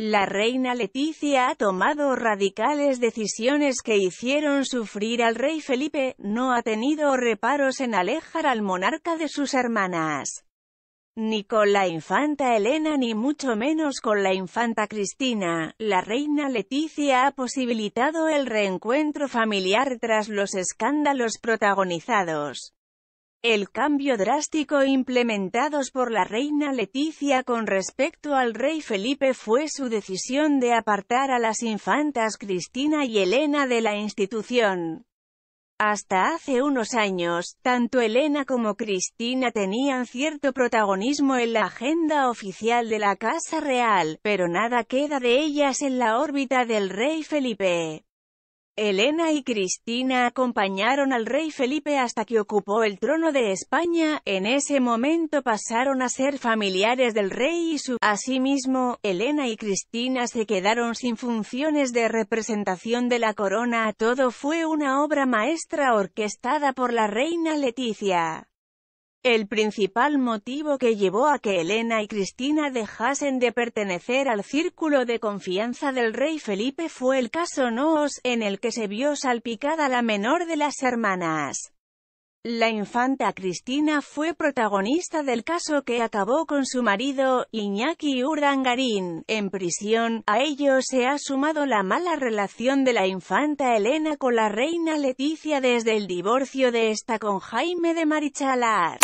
La reina Leticia ha tomado radicales decisiones que hicieron sufrir al rey Felipe, no ha tenido reparos en alejar al monarca de sus hermanas. Ni con la infanta Elena ni mucho menos con la infanta Cristina, la reina Leticia ha posibilitado el reencuentro familiar tras los escándalos protagonizados. El cambio drástico implementados por la reina Leticia con respecto al rey Felipe fue su decisión de apartar a las infantas Cristina y Elena de la institución. Hasta hace unos años, tanto Elena como Cristina tenían cierto protagonismo en la agenda oficial de la Casa Real, pero nada queda de ellas en la órbita del rey Felipe. Elena y Cristina acompañaron al rey Felipe hasta que ocupó el trono de España, en ese momento pasaron a ser familiares del rey y su... Asimismo, Elena y Cristina se quedaron sin funciones de representación de la corona, todo fue una obra maestra orquestada por la reina Leticia. El principal motivo que llevó a que Elena y Cristina dejasen de pertenecer al círculo de confianza del rey Felipe fue el caso Noos, en el que se vio salpicada la menor de las hermanas. La infanta Cristina fue protagonista del caso que acabó con su marido, Iñaki Urdangarín, en prisión. A ello se ha sumado la mala relación de la infanta Elena con la reina Leticia desde el divorcio de esta con Jaime de Marichalar.